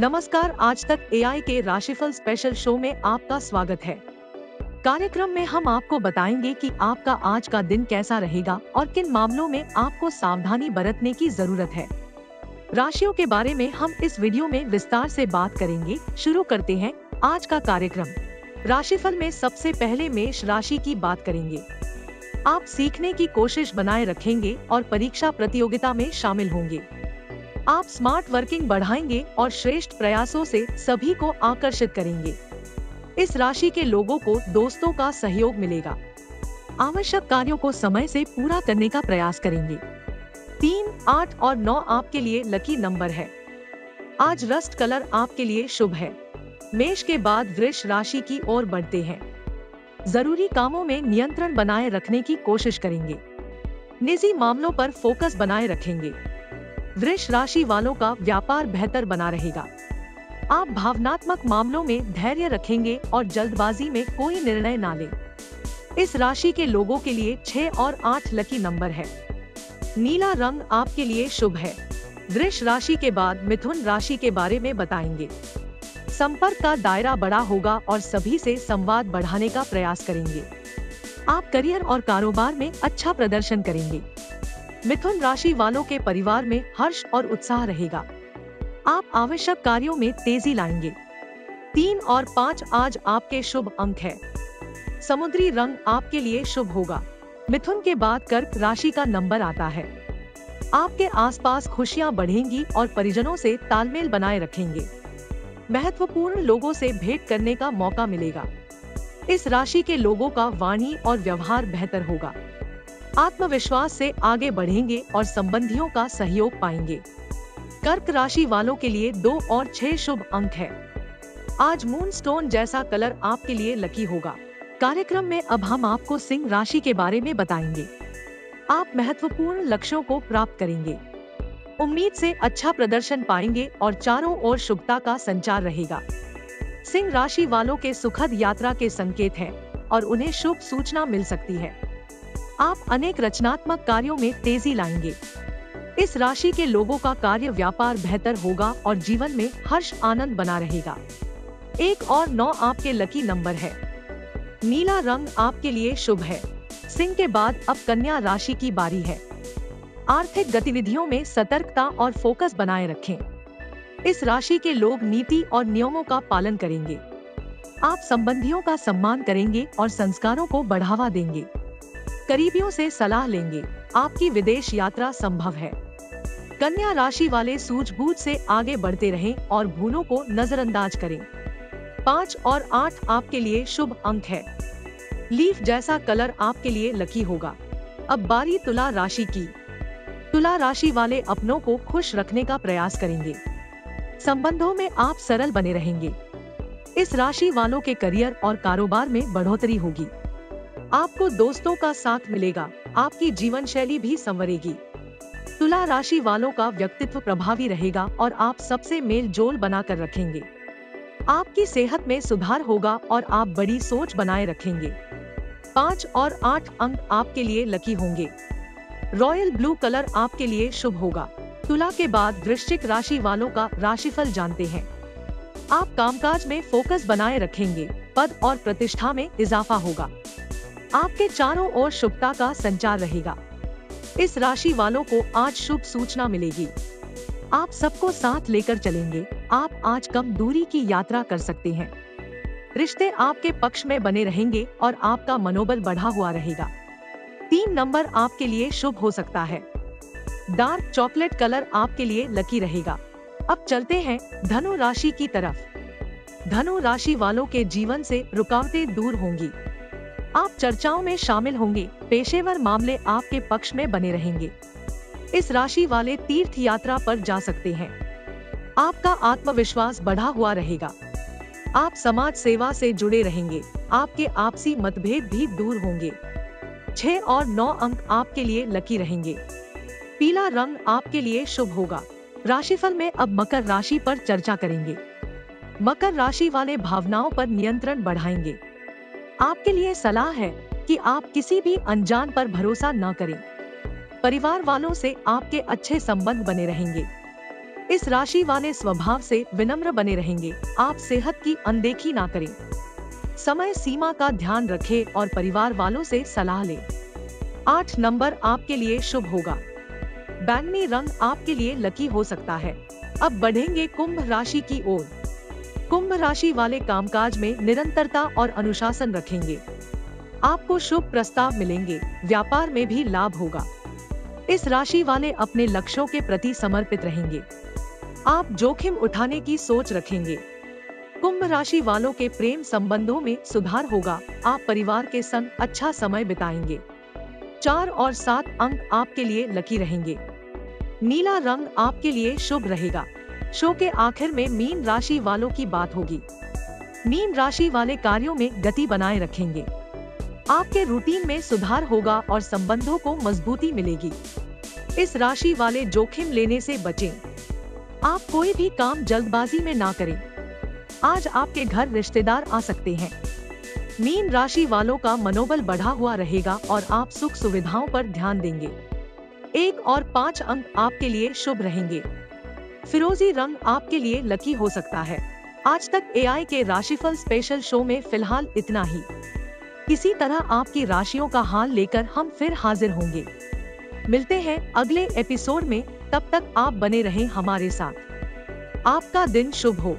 नमस्कार, आज तक एआई के राशिफल स्पेशल शो में आपका स्वागत है। कार्यक्रम में हम आपको बताएँगे कि आपका आज का दिन कैसा रहेगा और किन मामलों में आपको सावधानी बरतने की ज़रूरत है। राशियों के बारे में हम इस वीडियो में विस्तार से बात करेंगे। शुरू करते हैं आज का कार्यक्रम। राशिफल में सबसे पहले मेष राशि की बात करेंगे। आप सीखने की कोशिश बनाए रखेंगे और परीक्षा प्रतियोगिता में शामिल होंगे। आप स्मार्ट वर्किंग बढ़ाएँगे और श्रेष्ठ प्रयासों से सभी को आकर्षित करेंगे। इस राशि के लोगों को दोस्तों का सहयोग मिलेगा। आवश्यक कार्यों को समय से पूरा करने का प्रयास करेंगे। तीन, आठ और नौ आपके लिए लकी नंबर है। आज रस्ट कलर आपके लिए शुभ है। मेष के बाद वृक्ष राशि की ओर बढ़ते हैं। ज़रूरी कामों में नियंत्रण बनाए रखने की कोशिश करेंगे। निजी मामलों पर फोकस बनाए रखेंगे। वृक्ष राशि वालों का व्यापार बेहतर बना रहेगा। आप भावनात्मक मामलों में धैर्य रखेंगे और जल्दबाजी में कोई निर्णय ना लें। इस राशि के लोगों के लिए छह और आठ लकी नंबर है। नीला रंग आपके लिए शुभ है। वृक्ष राशि के बाद मिथुन राशि के बारे में बताएँगे। संपर्क का दायरा बड़ा होगा और सभी से संवाद बढ़ाने का प्रयास करेंगे। आप करियर और कारोबार में अच्छा प्रदर्शन करेंगे। मिथुन राशि वालों के परिवार में हर्ष और उत्साह रहेगा। आप आवश्यक कार्यों में तेज़ी लाएँगे। तीन और पाँच आज आपके शुभ अंक है। समुद्री रंग आपके लिए शुभ होगा। मिथुन के बाद कर्क राशि का नंबर आता है। आपके आसपास खुशियाँ बढ़ेंगी और परिजनों से तालमेल बनाए रखेंगे। महत्वपूर्ण लोगों से भेंट करने का मौका मिलेगा। इस राशि के लोगों का वाणी और व्यवहार बेहतर होगा। आत्मविश्वास से आगे बढ़ेंगे और संबंधियों का सहयोग पाएँगे। कर्क राशि वालों के लिए दो और छह शुभ अंक है। आज मून स्टोन जैसा कलर आपके लिए लकी होगा। कार्यक्रम में अब हम आपको सिंह राशि के बारे में बताएँगे। आप महत्वपूर्ण लक्ष्यों को प्राप्त करेंगे। उम्मीद से अच्छा प्रदर्शन पाएँगे और चारों ओर शुभता का संचार रहेगा। सिंह राशि वालों के सुखद यात्रा के संकेत हैं और उन्हें शुभ सूचना मिल सकती है। आप अनेक रचनात्मक कार्यों में तेज़ी लाएँगे। इस राशि के लोगों का कार्य व्यापार बेहतर होगा और जीवन में हर्ष आनंद बना रहेगा। एक और नौ आपके लकी नंबर है। नीला रंग आपके लिए शुभ है। सिंह के बाद अब कन्या राशि की बारी है। आर्थिक गतिविधियों में सतर्कता और फोकस बनाए रखें। इस राशि के लोग नीति और नियमों का पालन करेंगे। आप संबंधियों का सम्मान करेंगे और संस्कारों को बढ़ावा देंगे। करीबियों से सलाह लेंगे। आपकी विदेश यात्रा संभव है। कन्या राशि वाले सूझबूझ से आगे बढ़ते रहें और भूलों को नजरअंदाज करें। पाँच और आठ आपके लिए शुभ अंक है। लीफ जैसा कलर आपके लिए लकी होगा। अब बारी तुला राशि की। तुला राशि वाले अपनों को खुश रखने का प्रयास करेंगे। संबंधों में आप सरल बने रहेंगे। इस राशि वालों के करियर और कारोबार में बढ़ोतरी होगी। आपको दोस्तों का साथ मिलेगा, आपकी जीवन शैली भी संवरेगी। तुला राशि वालों का व्यक्तित्व प्रभावी रहेगा और आप सबसे मेल जोल बनाकर रखेंगे। आपकी सेहत में सुधार होगा और आप बड़ी सोच बनाए रखेंगे। पाँच और आठ अंक आपके लिए लकी होंगे। रॉयल ब्लू कलर आपके लिए शुभ होगा। तुला के बाद वृश्चिक राशि वालों का राशिफल जानते हैं। आप कामकाज में फोकस बनाए रखेंगे, पद और प्रतिष्ठा में इजाफा होगा। आपके चारों ओर शुभता का संचार रहेगा। इस राशि वालों को आज शुभ सूचना मिलेगी। आप सबको साथ लेकर चलेंगे। आप आज कम दूरी की यात्रा कर सकते हैं। रिश्ते आपके पक्ष में बने रहेंगे और आपका मनोबल बढ़ा हुआ रहेगा। तीन नंबर आपके लिए शुभ हो सकता है। डार्क चॉकलेट कलर आपके लिए लकी रहेगा। अब चलते हैं धनु राशि की तरफ़। धनु राशि वालों के जीवन से रुकावटें दूर होंगी। आप चर्चाओं में शामिल होंगे, पेशेवर मामले आपके पक्ष में बने रहेंगे। इस राशि वाले तीर्थ यात्रा पर जा सकते हैं। आपका आत्मविश्वास बढ़ा हुआ रहेगा। आप समाज सेवा से जुड़े रहेंगे। आपके आपसी मतभेद भी दूर होंगे। छह और नौ अंक आपके लिए लकी रहेंगे। पीला रंग आपके लिए शुभ होगा। राशिफल में अब मकर राशि पर चर्चा करेंगे। मकर राशि वाले भावनाओं पर नियंत्रण बढ़ाएँगे। आपके लिए सलाह है कि आप किसी भी अनजान पर भरोसा न करें। परिवार वालों से आपके अच्छे संबंध बने रहेंगे। इस राशि वाले स्वभाव से विनम्र बने रहेंगे। आप सेहत की अनदेखी ना करें। समय सीमा का ध्यान रखें और परिवार वालों से सलाह लें। आठ नंबर आपके लिए शुभ होगा। बैंगनी रंग आपके लिए लकी हो सकता है। अब बढ़ेंगे कुंभ राशि की ओर। कुंभ राशि वाले कामकाज में निरंतरता और अनुशासन रखेंगे। आपको शुभ प्रस्ताव मिलेंगे, व्यापार में भी लाभ होगा। इस राशि वाले अपने लक्ष्यों के प्रति समर्पित रहेंगे। आप जोखिम उठाने की सोच रखेंगे। कुंभ राशि वालों के प्रेम संबंधों में सुधार होगा, आप परिवार के संग अच्छा समय बिताएँगे। चार और सात अंक आपके लिए लकी रहेंगे। नीला रंग आपके लिए शुभ रहेगा। शो के आखिर में मीन राशि वालों की बात होगी। मीन राशि वाले कार्यों में गति बनाए रखेंगे। आपके रूटीन में सुधार होगा और संबंधों को मजबूती मिलेगी। इस राशि वाले जोखिम लेने से बचें। आप कोई भी काम जल्दबाजी में ना करें। आज आपके घर रिश्तेदार आ सकते हैं। मीन राशि वालों का मनोबल बढ़ा हुआ रहेगा और आप सुख सुविधाओं पर ध्यान देंगे। एक और पाँच अंक आपके लिए शुभ रहेंगे। फिरोजी रंग आपके लिए लकी हो सकता है। आज तक एआई के राशिफल स्पेशल शो में फ़िलहाल इतना ही। किसी तरह आपकी राशियों का हाल लेकर हम फिर हाजिर होंगे। मिलते हैं अगले एपिसोड में, तब तक आप बने रहें हमारे साथ। आपका दिन शुभ हो।